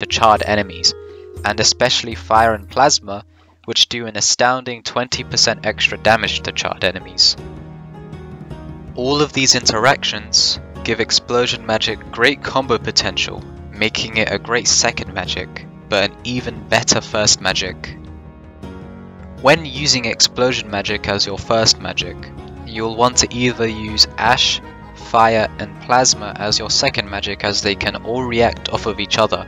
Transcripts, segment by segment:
to charred enemies, and especially fire and plasma, which do an astounding 20% extra damage to charred enemies. All of these interactions give explosion magic great combo potential, making it a great second magic, but an even better first magic. When using explosion magic as your first magic, you'll want to either use ash, fire and plasma as your second magic as they can all react off of each other.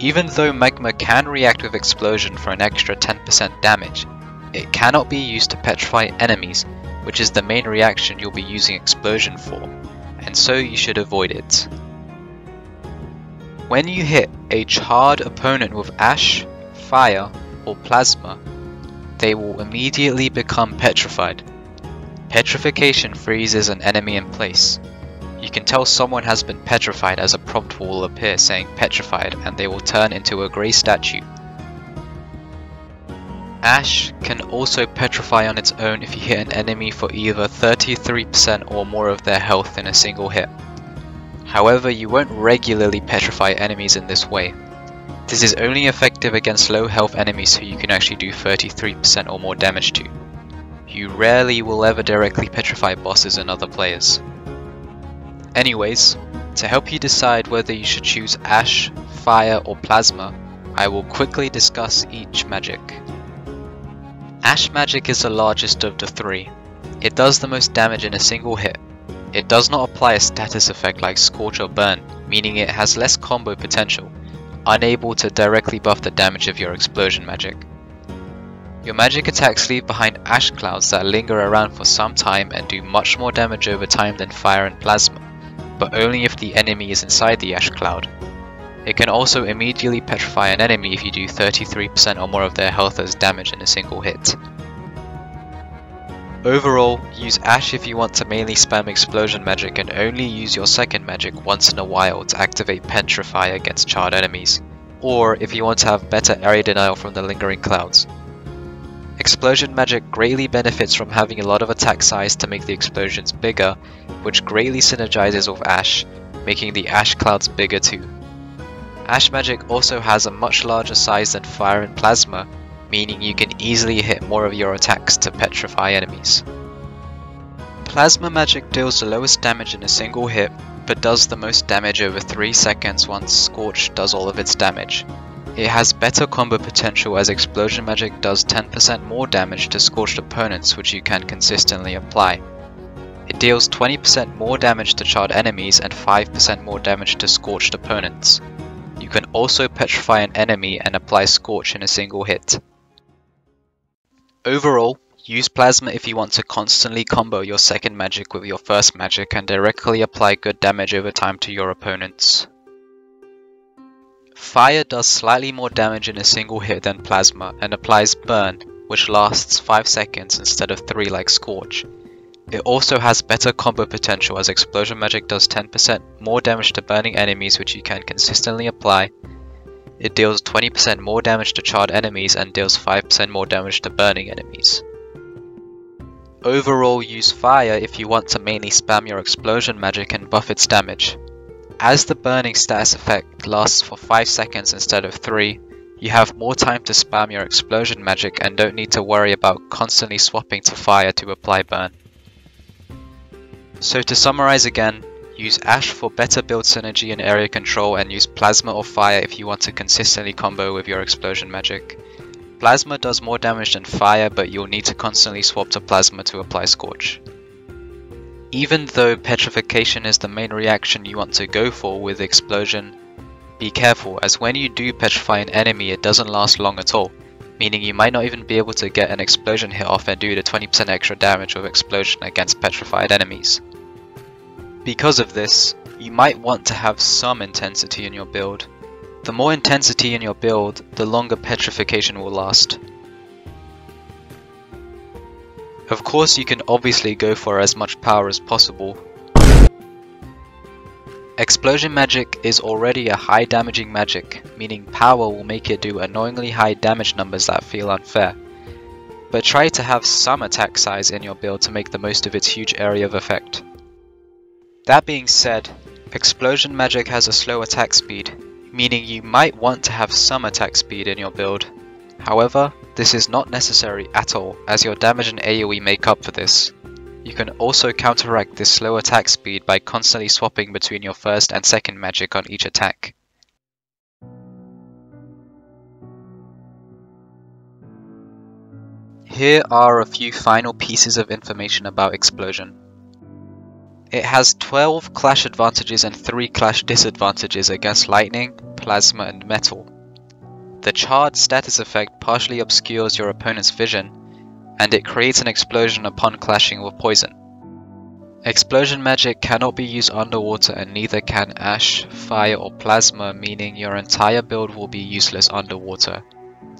Even though magma can react with explosion for an extra 10% damage, it cannot be used to petrify enemies, which is the main reaction you'll be using explosion for, and so you should avoid it. When you hit a charred opponent with ash, fire, or plasma, they will immediately become petrified. Petrification freezes an enemy in place. You can tell someone has been petrified as a prompt will appear saying petrified and they will turn into a grey statue. Ash can also petrify on its own if you hit an enemy for either 33% or more of their health in a single hit. However, you won't regularly petrify enemies in this way. This is only effective against low health enemies who you can actually do 33% or more damage to. You rarely will ever directly petrify bosses and other players. Anyways, to help you decide whether you should choose Ash, Fire or Plasma, I will quickly discuss each magic. Ash magic is the largest of the three. It does the most damage in a single hit. It does not apply a status effect like Scorch or Burn, meaning it has less combo potential, unable to directly buff the damage of your explosion magic. Your magic attacks leave behind ash clouds that linger around for some time and do much more damage over time than fire and plasma, but only if the enemy is inside the ash cloud. It can also immediately petrify an enemy if you do 33% or more of their health as damage in a single hit. Overall, use Ash if you want to mainly spam explosion magic and only use your second magic once in a while to activate Petrify against charred enemies, or if you want to have better area denial from the lingering clouds. Explosion magic greatly benefits from having a lot of attack size to make the explosions bigger, which greatly synergizes with Ash, making the Ash clouds bigger too. Ash magic also has a much larger size than Fire and Plasma, meaning you can easily hit more of your attacks to petrify enemies. Plasma magic deals the lowest damage in a single hit, but does the most damage over 3 seconds once Scorch does all of its damage. It has better combo potential as explosion magic does 10% more damage to scorched opponents which you can consistently apply. It deals 20% more damage to charred enemies and 5% more damage to scorched opponents. You can also petrify an enemy and apply Scorch in a single hit. Overall, use Plasma if you want to constantly combo your second magic with your first magic and directly apply good damage over time to your opponents. Fire does slightly more damage in a single hit than Plasma and applies Burn, which lasts 5 seconds instead of 3 like Scorch. It also has better combo potential as Explosion Magic does 10% more damage to burning enemies which you can consistently apply it deals 20% more damage to charred enemies and deals 5% more damage to burning enemies. Overall, use fire if you want to mainly spam your explosion magic and buff its damage. As the burning status effect lasts for 5 seconds instead of 3, you have more time to spam your explosion magic and don't need to worry about constantly swapping to fire to apply burn. So to summarize again, Use Ash for better build synergy and area control and use Plasma or Fire if you want to consistently combo with your explosion magic. Plasma does more damage than Fire but you'll need to constantly swap to Plasma to apply Scorch. Even though Petrification is the main reaction you want to go for with Explosion, be careful as when you do petrify an enemy it doesn't last long at all, meaning you might not even be able to get an explosion hit off and do the 20% extra damage of explosion against petrified enemies. Because of this, you might want to have some intensity in your build. The more intensity in your build, the longer petrification will last. Of course you can obviously go for as much power as possible. Explosion magic is already a high damaging magic, meaning power will make it do annoyingly high damage numbers that feel unfair. But try to have some attack size in your build to make the most of its huge area of effect. That being said, explosion magic has a slow attack speed, meaning you might want to have some attack speed in your build. However, this is not necessary at all, as your damage and AoE make up for this. You can also counteract this slow attack speed by constantly swapping between your first and second magic on each attack. Here are a few final pieces of information about Explosion. It has 12 clash advantages and 3 clash disadvantages against lightning, plasma and metal. The charred status effect partially obscures your opponent's vision, and it creates an explosion upon clashing with poison. Explosion magic cannot be used underwater and neither can ash, fire or plasma meaning your entire build will be useless underwater.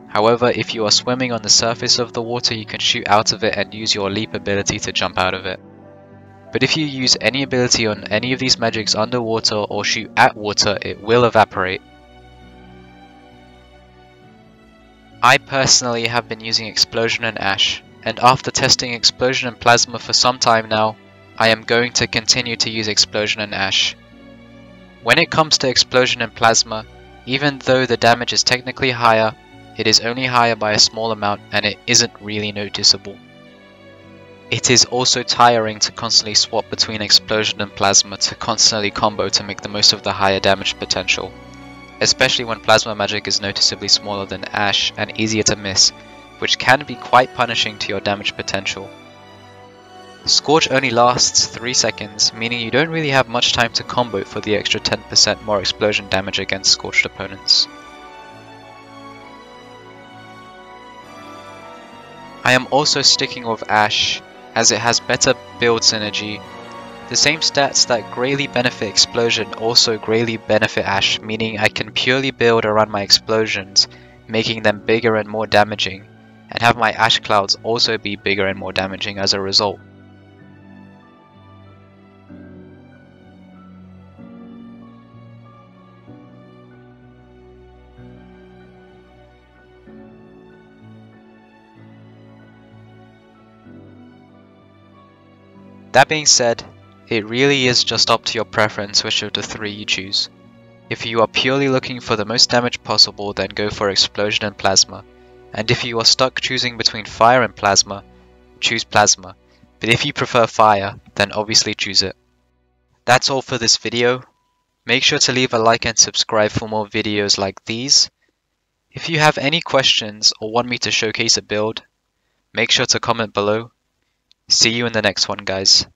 However, if you are swimming on the surface of the water you can shoot out of it and use your leap ability to jump out of it. But if you use any ability on any of these magics underwater or shoot at water, it will evaporate. I personally have been using Explosion and Ash, and after testing Explosion and Plasma for some time now, I am going to continue to use Explosion and Ash. When it comes to Explosion and Plasma, even though the damage is technically higher, it is only higher by a small amount and it isn't really noticeable. It is also tiring to constantly swap between explosion and plasma to constantly combo to make the most of the higher damage potential. Especially when plasma magic is noticeably smaller than ash and easier to miss, which can be quite punishing to your damage potential. Scorch only lasts 3 seconds, meaning you don't really have much time to combo for the extra 10% more explosion damage against scorched opponents. I am also sticking with Ash as it has better build synergy. The same stats that greatly benefit Explosion also greatly benefit Ash, meaning I can purely build around my explosions, making them bigger and more damaging, and have my Ash Clouds also be bigger and more damaging as a result. That being said, it really is just up to your preference which of the three you choose. If you are purely looking for the most damage possible then go for Explosion and Plasma, and if you are stuck choosing between Fire and Plasma, choose Plasma, but if you prefer Fire, then obviously choose it. That's all for this video. Make sure to leave a like and subscribe for more videos like these. If you have any questions or want me to showcase a build, make sure to comment below See you in the next one, guys.